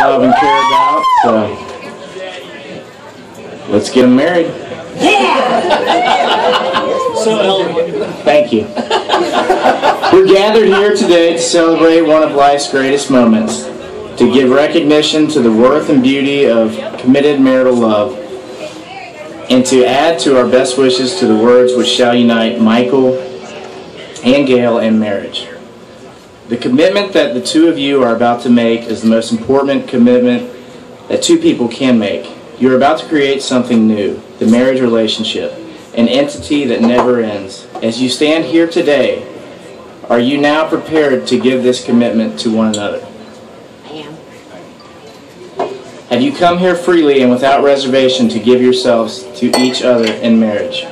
love and care about. So let's get them married. Yeah! So elegant. Thank you. We're gathered here today to celebrate one of life's greatest moments, to give recognition to the worth and beauty of committed marital love, and to add to our best wishes to the words which shall unite Michael and Gail in marriage. The commitment that the two of you are about to make is the most important commitment that two people can make. You're about to create something new, the marriage relationship, an entity that never ends. As you stand here today, are you now prepared to give this commitment to one another? I am. Have you come here freely and without reservation to give yourselves to each other in marriage?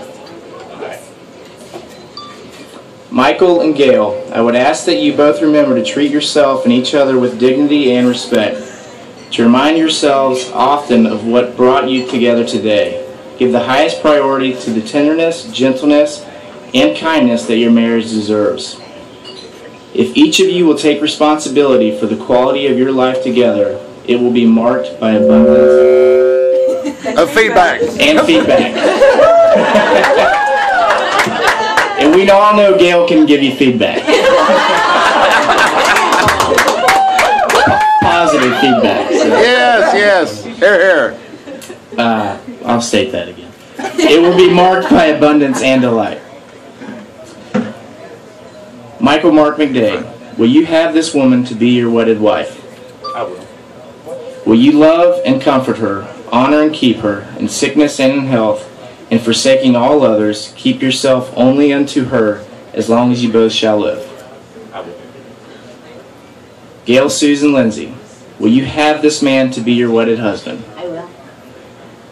Michael and Gail, I would ask that you both remember to treat yourself and each other with dignity and respect. To remind yourselves often of what brought you together today. Give the highest priority to the tenderness, gentleness, and kindness that your marriage deserves. If each of you will take responsibility for the quality of your life together, it will be marked by abundance Of feedback. and feedback. and we all know Gail can give you feedback. Positive feedback. so, Yes, yes. Here, here. uh, I'll state that again. It will be marked by abundance and delight. Michael Mark McDade, will you have this woman to be your wedded wife? I will. Will you love and comfort her, honor and keep her, in sickness and in health, and forsaking all others, keep yourself only unto her, as long as you both shall live? I will. Gail Susan Lindsey, will you have this man to be your wedded husband? I will.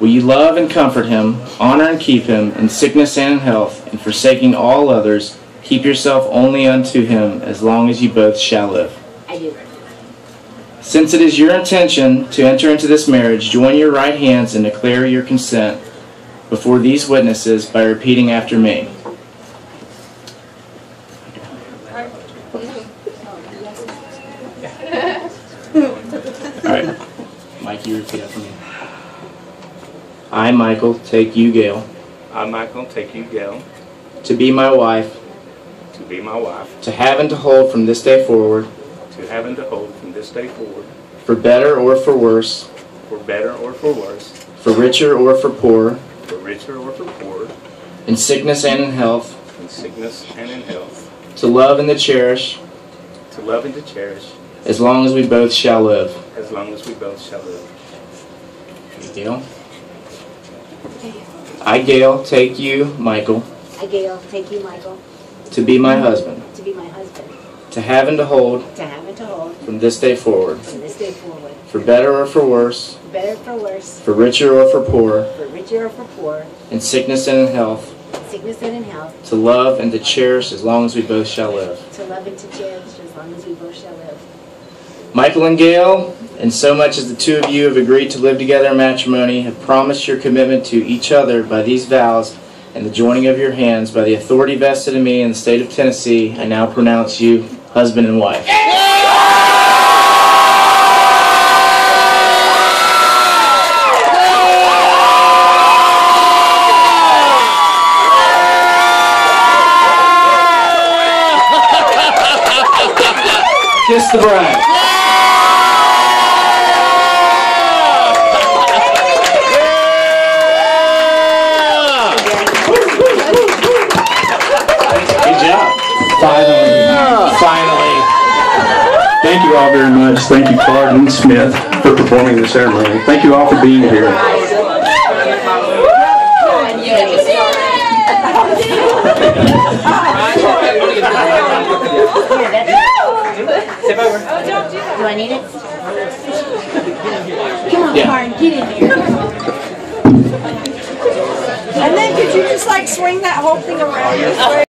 Will you love and comfort him, honor and keep him, in sickness and in health, and forsaking all others, keep yourself only unto him, as long as you both shall live? I do. Since it is your intention to enter into this marriage, join your right hands and declare your consent before these witnesses by repeating after me. All right. Mike, you repeat after me. I, Michael, take you, Gail, I, Michael, take you, Gail, to be my wife, to be my wife, to have and to hold from this day forward, to have and to hold from this day forward, for better or for worse, for better or for worse, for richer or for poorer, richer or for poorer, in sickness and in health, in sickness and in health, to love and to cherish, to love and to cherish, as long as we both shall live. as long as we both shall live. Gail? I, Gail, take you, Michael, I, Gail, take you, Michael, to be my husband, to be my husband, to have and to hold. To have and to hold. From this day forward, from this day forward, for better or for worse, for better or for worse, for richer or for poorer, for richer or for poor, in sickness and in health, sickness and in health, to love and to cherish as long as we both shall live. to love and to cherish as long as we both shall live. Michael and Gail, and so much as the two of you have agreed to live together in matrimony, have promised your commitment to each other by these vows and the joining of your hands by the authority vested in me in the state of Tennessee, I now pronounce you husband and wife. Kiss the bride. Good job. Finally. Finally. Thank you all very much. Thank you, Carden Smith, for performing the ceremony. Thank you all for being here. Do I need it? Come on, Yeah. Karen, get in here. And then could you just like swing that whole thing around oh, this way?